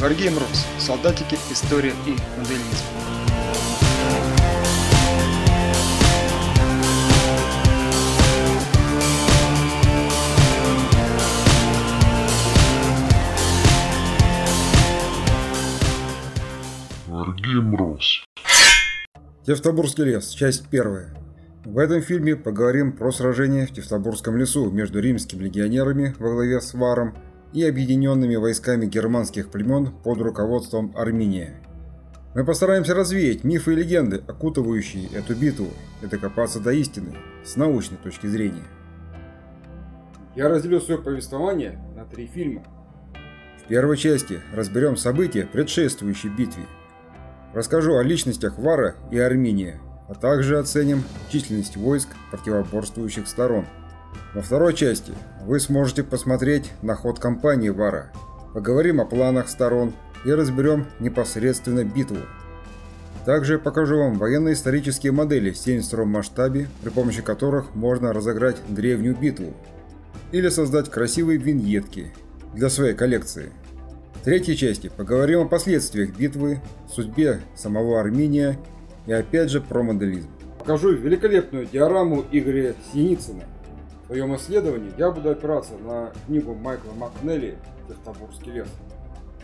Wargame Рус. Солдатики, история и моделизм. Wargame Рус. Тевтобурский лес. Часть первая. В этом фильме поговорим про сражение в Тевтобурском лесу между римскими легионерами во главе с Варом и объединенными войсками германских племен под руководством Армения. Мы постараемся развеять мифы и легенды, окутывающие эту битву, и докопаться до истины с научной точки зрения. Я разделю свое повествование на три фильма. В первой части разберем события, предшествующие битве. Расскажу о личностях Вара и Армения, а также оценим численность войск противоборствующих сторон. Во второй части вы сможете посмотреть на ход кампании Вара, поговорим о планах сторон и разберем непосредственно битву. Также покажу вам военно-исторические модели в 72 масштабе, при помощи которых можно разыграть древнюю битву или создать красивые виньетки для своей коллекции. В третьей части поговорим о последствиях битвы, судьбе самого Армения и опять же про моделизм. Покажу великолепную диораму Игоря Синицына. Своем исследовании я буду опираться на книгу Майкла Макнелли «Тевтобурский лес».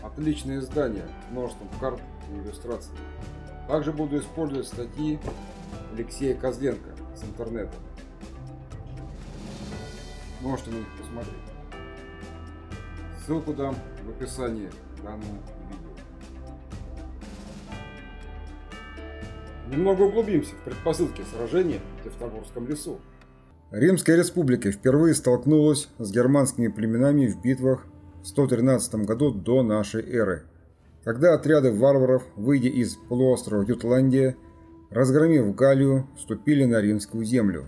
Отличное издание с множеством карт и иллюстраций. Также буду использовать статьи Алексея Козленко с интернета. Можете на них посмотреть. Ссылку дам в описании к данному видео. Немного углубимся в предпосылки сражения в Тевтобурском лесу. Римская республика впервые столкнулась с германскими племенами в битвах в 113 году до нашей эры, когда отряды варваров, выйдя из полуострова Ютландия, разгромив Галлию, вступили на римскую землю.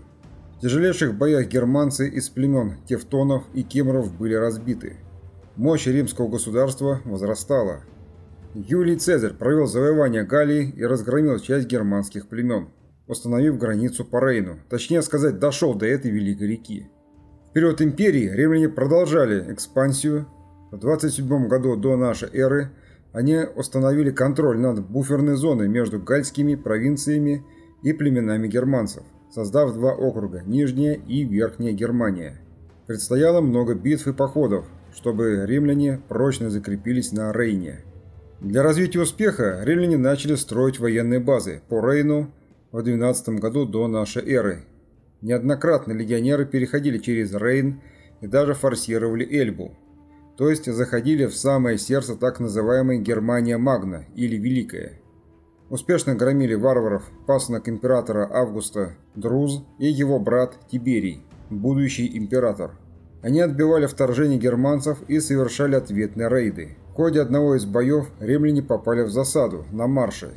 В тяжелейших боях германцы из племен тевтонов и кимров были разбиты. Мощь римского государства возрастала. Юлий Цезарь провел завоевание Галлии и разгромил часть германских племен, установив границу по Рейну, точнее сказать, дошел до этой великой реки. В период империи римляне продолжали экспансию. В 27 году до нашей эры они установили контроль над буферной зоной между гальскими провинциями и племенами германцев, создав два округа – Нижняя и Верхняя Германия. Предстояло много битв и походов, чтобы римляне прочно закрепились на Рейне. Для развития успеха римляне начали строить военные базы по Рейну в 12 году до нашей эры. Неоднократно легионеры переходили через Рейн и даже форсировали Эльбу, то есть заходили в самое сердце так называемой Германия Магна или Великая. Успешно громили варваров пасынок императора Августа Друз и его брат Тиберий, будущий император. Они отбивали вторжение германцев и совершали ответные рейды. В ходе одного из боев римляне попали в засаду на марше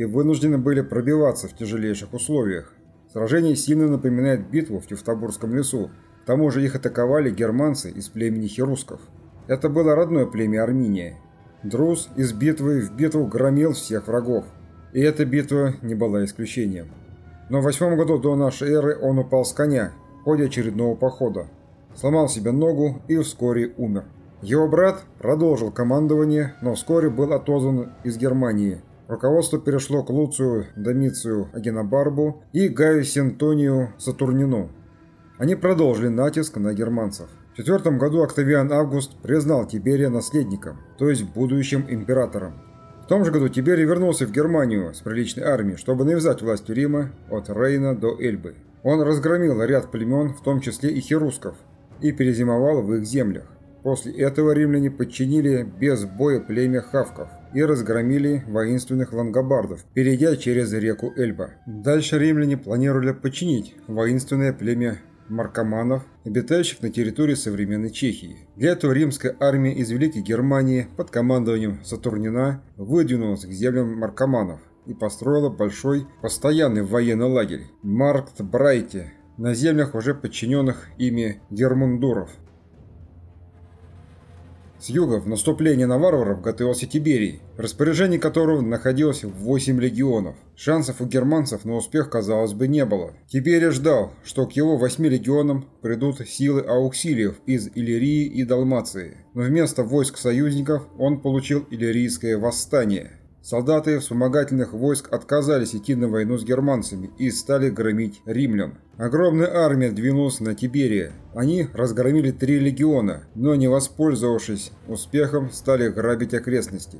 и вынуждены были пробиваться в тяжелейших условиях. Сражение сильно напоминает битву в Тевтобурском лесу. К тому же их атаковали германцы из племени херусков. Это было родное племя Армения. Друз из битвы в битву громил всех врагов. И эта битва не была исключением. Но в восьмом году до нашей эры он упал с коня в ходе очередного похода, сломал себе ногу и вскоре умер. Его брат продолжил командование, но вскоре был отозван из Германии. Руководство перешло к Луцию Домицию Агенобарбу и Гаю Сентонию Сатурнину. Они продолжили натиск на германцев. В четвертом году Октавиан Август признал Тиберия наследником, то есть будущим императором. В том же году Тиберий вернулся в Германию с приличной армией, чтобы навязать власть Рима от Рейна до Эльбы. Он разгромил ряд племен, в том числе и херусков, и перезимовал в их землях. После этого римляне подчинили без боя племя хавков и разгромили воинственных лангобардов, перейдя через реку Эльба. Дальше римляне планировали подчинить воинственное племя маркоманов, обитающих на территории современной Чехии. Для этого римская армия из Великой Германии под командованием Сатурнина выдвинулась к землям маркоманов и построила большой постоянный военный лагерь Маркт-Брайте на землях уже подчиненных ими гермундуров. С юга в наступление на варваров готовился Тиберий, в распоряжении которого находилось 8 легионов. Шансов у германцев на успех, казалось бы, не было. Тиберий ждал, что к его 8 легионам придут силы ауксилиев из Иллирии и Далмации. Но вместо войск союзников он получил Иллирийское восстание – Солдаты вспомогательных войск отказались идти на войну с германцами и стали громить римлян. Огромная армия двинулась на Тиберия. Они разгромили три легиона, но не воспользовавшись успехом, стали грабить окрестности.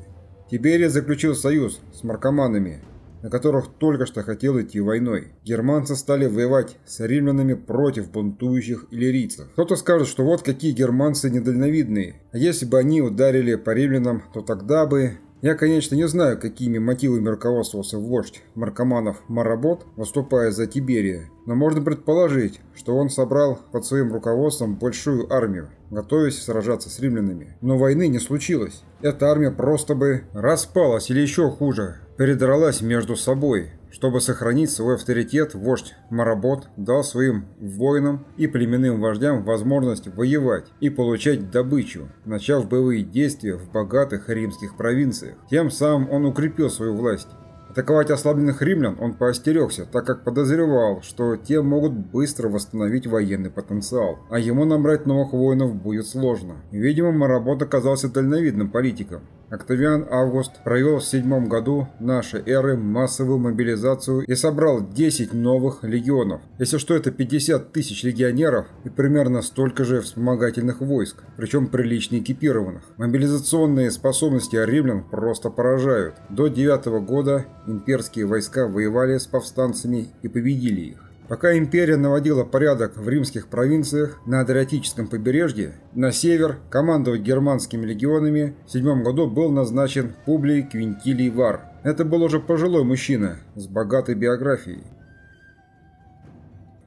Тиберия заключил союз с маркоманами, на которых только что хотел идти войной. Германцы стали воевать с римлянами против бунтующих иллирийцев. Кто-то скажет, что вот какие германцы недальновидные. А если бы они ударили по римлянам, то тогда бы я, конечно, не знаю, какими мотивами руководствовался вождь маркоманов Маработ, выступая за Тиберия, но можно предположить, что он собрал под своим руководством большую армию, готовясь сражаться с римлянами. Но войны не случилось. Эта армия просто бы распалась или еще хуже, передралась между собой, чтобы сохранить свой авторитет, вождь Маработ дал своим воинам и племенным вождям возможность воевать и получать добычу, начав боевые действия в богатых римских провинциях. Тем самым он укрепил свою власть. Атаковать ослабленных римлян он поостерегся, так как подозревал, что те могут быстро восстановить военный потенциал, а ему набрать новых воинов будет сложно. Видимо, Маработ оказался дальновидным политиком. Октавиан Август провел в седьмом году нашей эры массовую мобилизацию и собрал 10 новых легионов. Если что, это 50 тысяч легионеров и примерно столько же вспомогательных войск, причем прилично экипированных. Мобилизационные способности римлян просто поражают. До 9 года имперские войска воевали с повстанцами и победили их. Пока империя наводила порядок в римских провинциях на Адриатическом побережье, на север командовать германскими легионами в седьмом году был назначен Публий Квинтилий Вар. Это был уже пожилой мужчина с богатой биографией.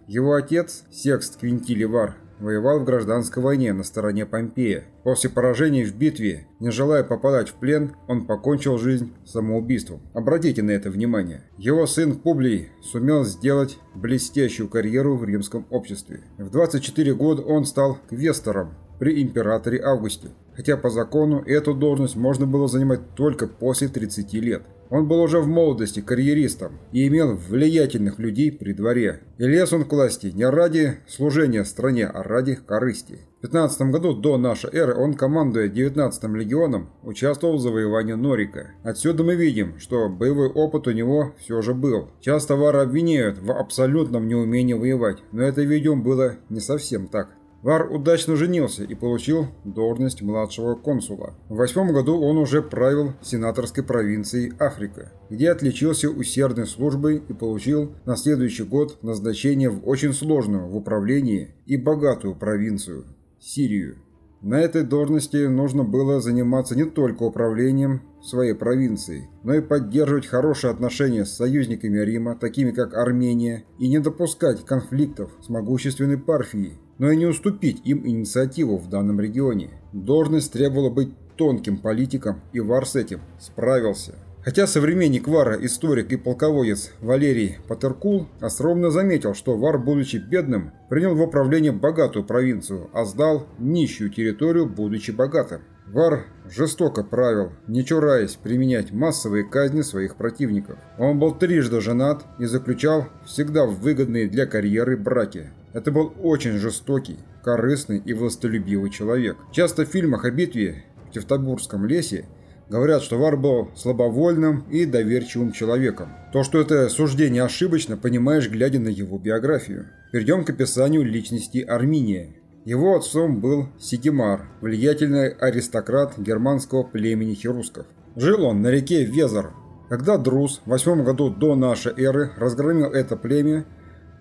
Его отец, Секст Квинтилий Вар, воевал в гражданской войне на стороне Помпея. После поражения в битве, не желая попадать в плен, он покончил жизнь самоубийством. Обратите на это внимание. Его сын Публий сумел сделать блестящую карьеру в римском обществе. В 24 года он стал квестором при императоре Августе, хотя по закону эту должность можно было занимать только после 30 лет. Он был уже в молодости карьеристом и имел влиятельных людей при дворе. И лез он к власти не ради служения стране, а ради корысти. В 15 году до нашей эры он, командуя 19-м легионом, участвовал в завоевании Норика. Отсюда мы видим, что боевой опыт у него все же был. Часто Вара обвиняют в абсолютном неумении воевать, но это, видимо, было не совсем так. Вар удачно женился и получил должность младшего консула. В восьмом году он уже правил сенаторской провинцией Африка, где отличился усердной службой и получил на следующий год назначение в очень сложную в управлении и богатую провинцию – Сирию. На этой должности нужно было заниматься не только управлением своей провинцией, но и поддерживать хорошие отношения с союзниками Рима, такими как Армения, и не допускать конфликтов с могущественной Парфией, но и не уступить им инициативу в данном регионе. Должность требовала быть тонким политиком, и Вар с этим справился. Хотя современник Вара, историк и полководец Валерий Патеркул остроумно заметил, что Вар, будучи бедным, принял в управление богатую провинцию, а сдал нищую территорию, будучи богатым. Вар жестоко правил, не чураясь применять массовые казни своих противников. Он был трижды женат и заключал всегда выгодные для карьеры браки. Это был очень жестокий, корыстный и властолюбивый человек. Часто в фильмах о битве в Тевтобурском лесе говорят, что Вар был слабовольным и доверчивым человеком. То, что это суждение ошибочно, понимаешь, глядя на его биографию. Перейдем к описанию личности Арминия. Его отцом был Сигимар, влиятельный аристократ германского племени херусков. Жил он на реке Везер. Когда Друз в восьмом году до нашей эры разгромил это племя,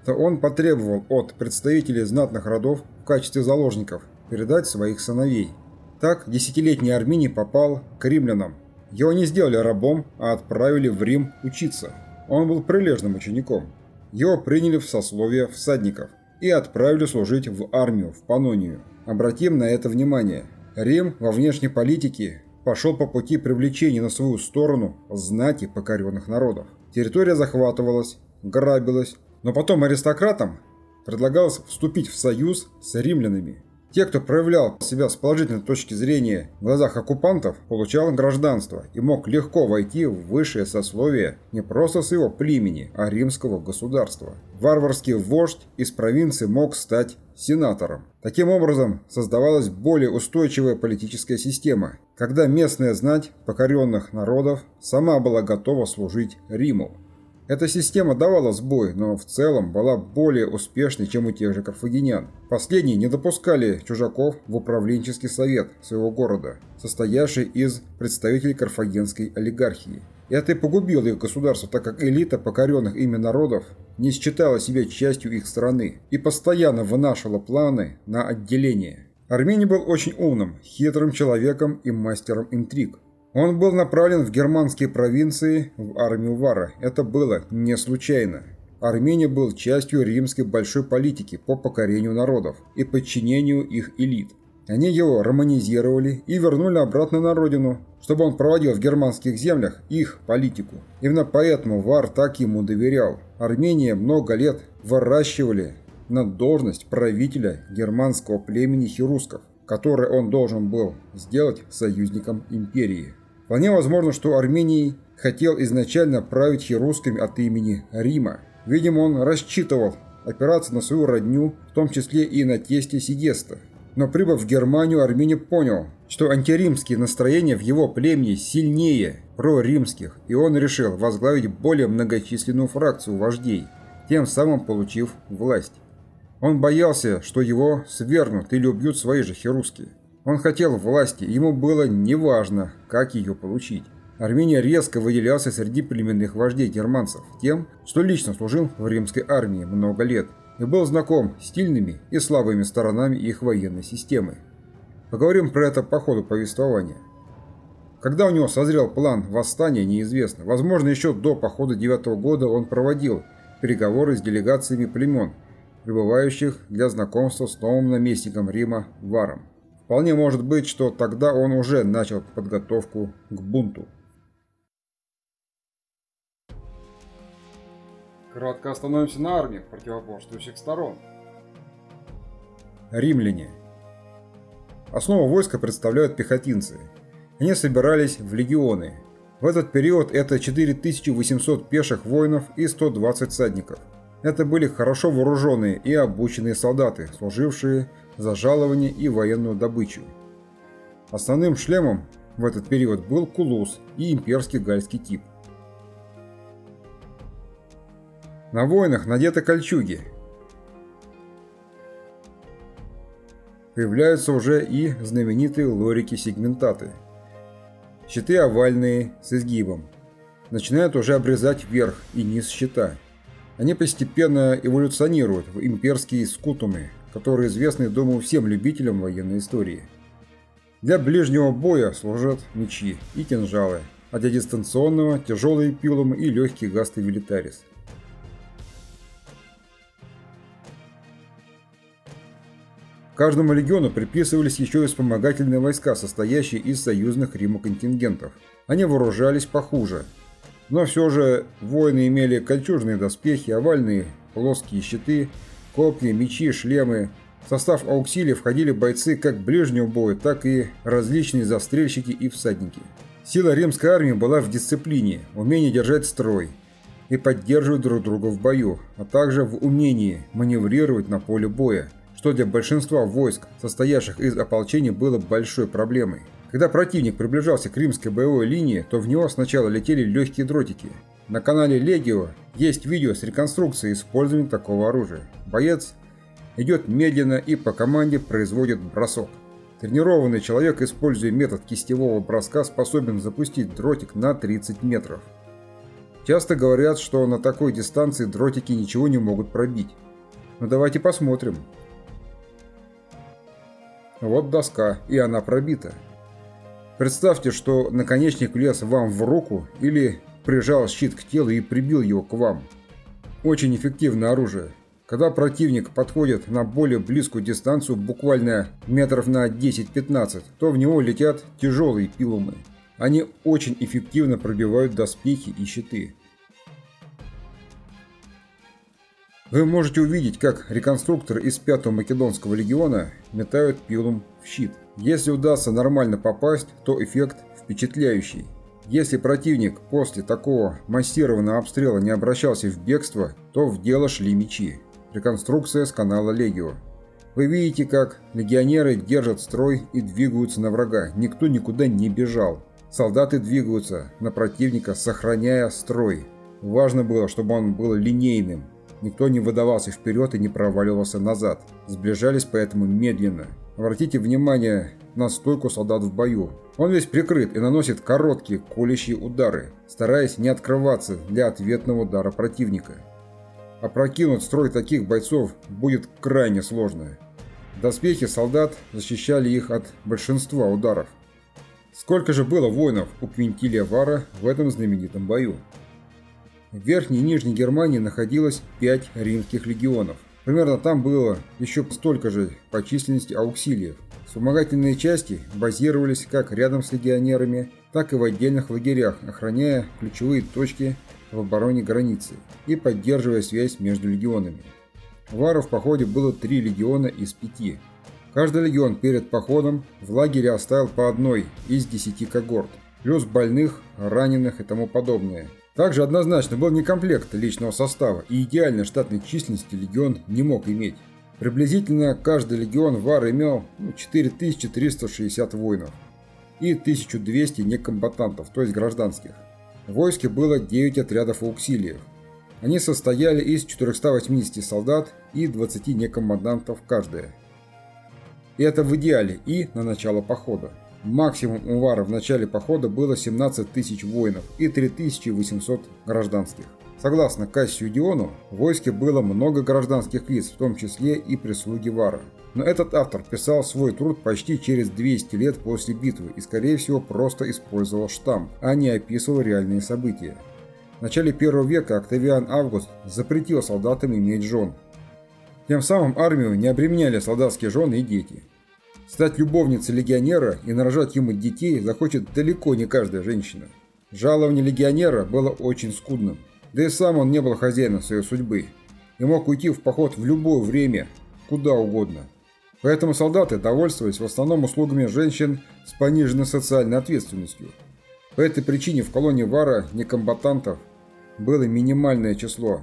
то он потребовал от представителей знатных родов в качестве заложников передать своих сыновей. Так десятилетний Арминий попал к римлянам. Его не сделали рабом, а отправили в Рим учиться. Он был прилежным учеником. Его приняли в сословие всадников и отправили служить в армию, в Панонию. Обратим на это внимание. Рим во внешней политике пошел по пути привлечения на свою сторону знати покоренных народов. Территория захватывалась, грабилась, но потом аристократам предлагалось вступить в союз с римлянами. Те, кто проявлял себя с положительной точки зрения в глазах оккупантов, получал гражданство и мог легко войти в высшее сословие не просто своего племени, а римского государства. Варварский вождь из провинции мог стать сенатором. Таким образом, создавалась более устойчивая политическая система, когда местная знать покоренных народов сама была готова служить Риму. Эта система давала сбой, но в целом была более успешной, чем у тех же карфагенян. Последние не допускали чужаков в управленческий совет своего города, состоявший из представителей карфагенской олигархии. Это и погубило их государство, так как элита покоренных ими народов не считала себя частью их страны и постоянно вынашивала планы на отделение. Армений был очень умным, хитрым человеком и мастером интриг. Он был направлен в германские провинции в армию Вара. Это было не случайно. Армения был частью римской большой политики по покорению народов и подчинению их элит. Они его романизировали и вернули обратно на родину, чтобы он проводил в германских землях их политику. Именно поэтому Вар так ему доверял. Армения много лет выращивали на должность правителя германского племени хирусков, который он должен был сделать союзником империи. Вполне возможно, что Армений хотел изначально править хирусками от имени Рима. Видимо, он рассчитывал опираться на свою родню, в том числе и на тесте Сигеста. Но прибыв в Германию, Армений понял, что антиримские настроения в его племени сильнее проримских, и он решил возглавить более многочисленную фракцию вождей, тем самым получив власть. Он боялся, что его свергнут или убьют свои же хирусские. Он хотел власти, ему было неважно, как ее получить. Армения резко выделялся среди племенных вождей германцев тем, что лично служил в римской армии много лет и был знаком с сильными и слабыми сторонами их военной системы. Поговорим про это по ходу повествования. Когда у него созрел план восстания, неизвестно. Возможно, еще до похода 9 года он проводил переговоры с делегациями племен, прибывающих для знакомства с новым наместником Рима Варом. Вполне может быть, что тогда он уже начал подготовку к бунту. Кратко остановимся на армиях противоборствующих сторон. Римляне. Основу войска представляют пехотинцы. Они собирались в легионы. В этот период это 4800 пеших воинов и 120 всадников. Это были хорошо вооруженные и обученные солдаты, служившие за жалование и военную добычу. Основным шлемом в этот период был кулус и имперский гальский тип. На воинах надеты кольчуги. Появляются уже и знаменитые лорики-сегментаты. Щиты овальные с изгибом. Начинают уже обрезать верх и низ щита. Они постепенно эволюционируют в имперские скутумы, которые известны, думаю, всем любителям военной истории. Для ближнего боя служат мечи и кинжалы, а для дистанционного – тяжелые пилумы и легкий гасты велитарис. Каждому легиону приписывались еще и вспомогательные войска, состоящие из союзных Риму контингентов. Они вооружались похуже. Но все же воины имели кольчужные доспехи, овальные плоские щиты – копья, мечи, шлемы. В состав ауксилия входили бойцы как ближнего боя, так и различные застрельщики и всадники. Сила римской армии была в дисциплине, умении держать строй и поддерживать друг друга в бою, а также в умении маневрировать на поле боя, что для большинства войск, состоявших из ополчения, было большой проблемой. Когда противник приближался к римской боевой линии, то в него сначала летели легкие дротики. На канале Легио есть видео с реконструкцией использования такого оружия. Боец идет медленно и по команде производит бросок. Тренированный человек, используя метод кистевого броска, способен запустить дротик на 30 метров. Часто говорят, что на такой дистанции дротики ничего не могут пробить. Но давайте посмотрим. Вот доска, и она пробита. Представьте, что наконечник влез вам в руку или прижал щит к телу и прибил его к вам. Очень эффективное оружие. Когда противник подходит на более близкую дистанцию, буквально метров на 10-15, то в него летят тяжелые пилумы. Они очень эффективно пробивают доспехи и щиты. Вы можете увидеть, как реконструкторы из 5-го Македонского легиона метают пилум в щит. Если удастся нормально попасть, то эффект впечатляющий. Если противник после такого массированного обстрела не обращался в бегство, то в дело шли мечи. Реконструкция с канала Легио. Вы видите, как легионеры держат строй и двигаются на врага. Никто никуда не бежал. Солдаты двигаются на противника, сохраняя строй. Важно было, чтобы он был линейным. Никто не выдавался вперед и не проваливался назад. Сближались поэтому медленно. Обратите внимание на стойку солдат в бою. Он весь прикрыт и наносит короткие колющие удары, стараясь не открываться для ответного удара противника. Опрокинуть строй таких бойцов будет крайне сложно. Доспехи солдат защищали их от большинства ударов. Сколько же было воинов у Квинтилия Вара в этом знаменитом бою? В Верхней и Нижней Германии находилось 5 римских легионов. Примерно там было еще столько же по численности ауксилиев. Вспомогательные части базировались как рядом с легионерами, так и в отдельных лагерях, охраняя ключевые точки в обороне границы и поддерживая связь между легионами. Варов в походе было три легиона из пяти. Каждый легион перед походом в лагере оставил по одной из десяти когорт, плюс больных, раненых и тому подобное. Также однозначно был некомплект личного состава, и идеальной штатной численности легион не мог иметь. Приблизительно каждый легион ВАР имел 4360 воинов и 1200 некомбатантов, то есть гражданских. В войске было 9 отрядов ауксилиев. Они состояли из 480 солдат и 20 некомбатантов каждая. И это в идеале и на начало похода. Максимум у Вара в начале похода было 17 тысяч воинов и 3800 гражданских. Согласно Кассию Диону, в войске было много гражданских лиц, в том числе и прислуги Вара. Но этот автор писал свой труд почти через 200 лет после битвы и, скорее всего, просто использовал штамп, а не описывал реальные события. В начале первого века Октавиан Август запретил солдатам иметь жен. Тем самым армию не обременяли солдатские жены и дети. Стать любовницей легионера и нарожать ему детей захочет далеко не каждая женщина. Жалование легионера было очень скудным. Да и сам он не был хозяином своей судьбы и мог уйти в поход в любое время, куда угодно. Поэтому солдаты довольствовались в основном услугами женщин с пониженной социальной ответственностью. По этой причине в колонии Вара некомбатантов было минимальное число,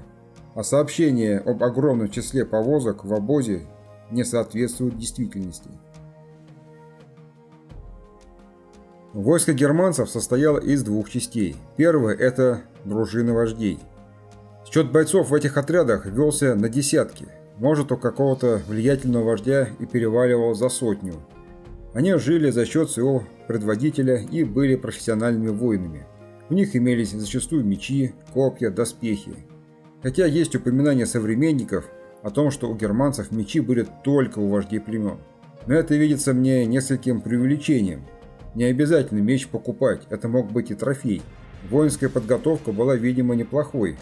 а сообщения об огромном числе повозок в обозе не соответствуют действительности. Войско германцев состояло из двух частей. Первая – это дружина вождей. Счет бойцов в этих отрядах велся на десятки. Может, у какого-то влиятельного вождя и переваливал за сотню. Они жили за счет своего предводителя и были профессиональными воинами. У них имелись зачастую мечи, копья, доспехи. Хотя есть упоминания современников о том, что у германцев мечи были только у вождей племен. Но это видится мне нескольким преувеличением – не обязательно меч покупать, это мог быть и трофей. Воинская подготовка была, видимо, неплохой.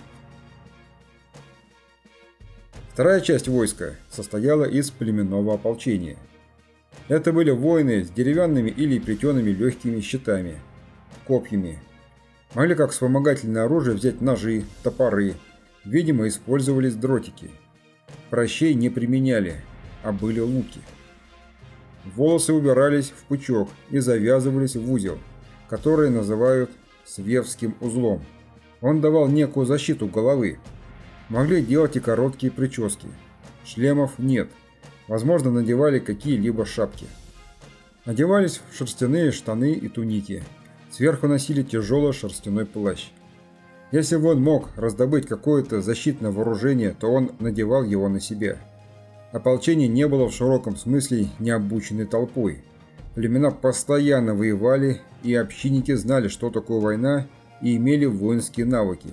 Вторая часть войска состояла из племенного ополчения. Это были воины с деревянными или плетеными легкими щитами, копьями. Могли как вспомогательное оружие взять ножи, топоры. Видимо, использовались дротики. Прощей не применяли, а были луки. Волосы убирались в пучок и завязывались в узел, который называют свевским узлом. Он давал некую защиту головы. Могли делать и короткие прически. Шлемов нет. Возможно, надевали какие-либо шапки. Надевались шерстяные штаны и туники. Сверху носили тяжелый шерстяной плащ. Если бы он мог раздобыть какое-то защитное вооружение, то он надевал его на себя. Ополчение не было в широком смысле необученной толпой. Племена постоянно воевали, и общинники знали, что такое война, и имели воинские навыки.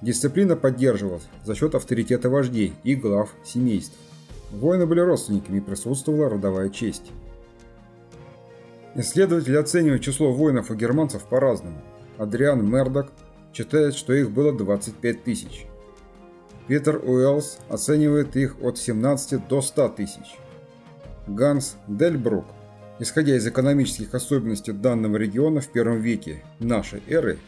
Дисциплина поддерживалась за счет авторитета вождей и глав семейств. Воины были родственниками и присутствовала родовая честь. Исследователи оценивают число воинов у германцев по-разному. Адриан Мердок считает, что их было 25 тысяч. Питер Уэллс оценивает их от 17 до 100 тысяч. Ганс Дельбрук, исходя из экономических особенностей данного региона в первом веке нашей эры,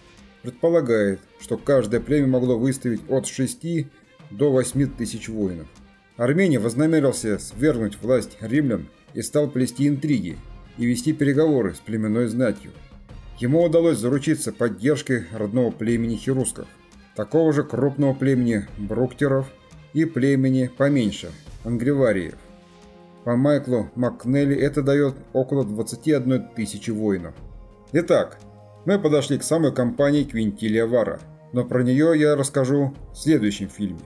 предполагает, что каждое племя могло выставить от 6 до 8 тысяч воинов. Армения вознамерился свергнуть власть римлян и стал плести интриги и вести переговоры с племенной знатью. Ему удалось заручиться поддержкой родного племени херусков, такого же крупного племени бруктеров и племени поменьше – ангривариев. По Майклу Макнелли это дает около 21 тысячи воинов. Итак, мы подошли к самой компании Квинтилия Вара, но про нее я расскажу в следующем фильме.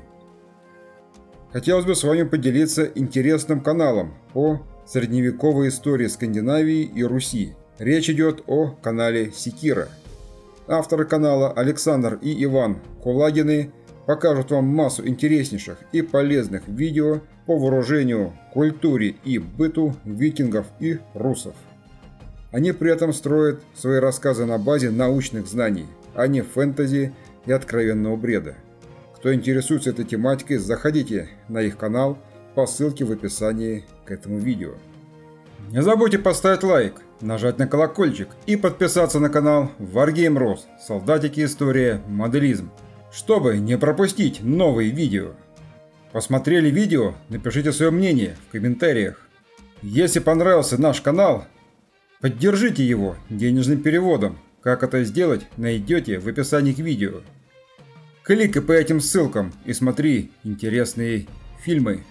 Хотелось бы с вами поделиться интересным каналом по средневековой истории Скандинавии и Руси. Речь идет о канале Секира. Авторы канала Александр и Иван Кулагины покажут вам массу интереснейших и полезных видео по вооружению, культуре и быту викингов и русов. Они при этом строят свои рассказы на базе научных знаний, а не фэнтези и откровенного бреда. Кто интересуется этой тематикой, заходите на их канал по ссылке в описании к этому видео. Не забудьте поставить лайк, нажать на колокольчик и подписаться на канал Wargame Rose, Солдатики История, Моделизм, чтобы не пропустить новые видео. Посмотрели видео? Напишите свое мнение в комментариях. Если понравился наш канал, поддержите его денежным переводом. Как это сделать, найдете в описании к видео. Кликай по этим ссылкам и смотри интересные фильмы